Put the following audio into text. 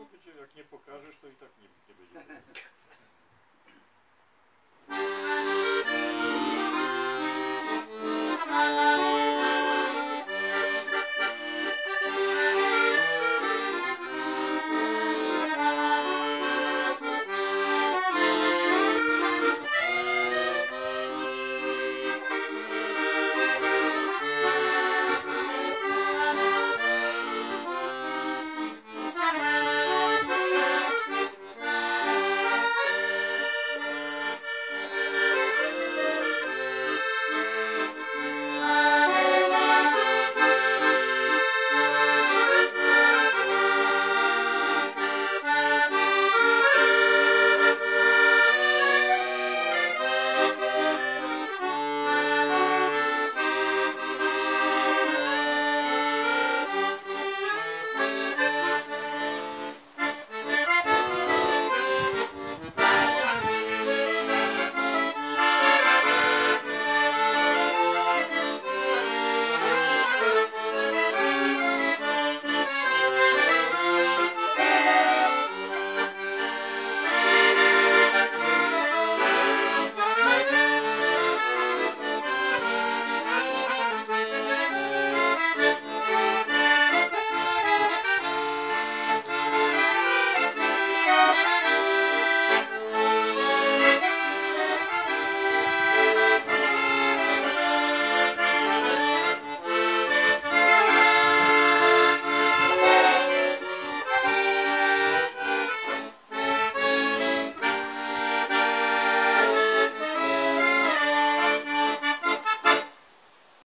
to będzie, jak nie pokażesz, to i tak nie, nie będzie.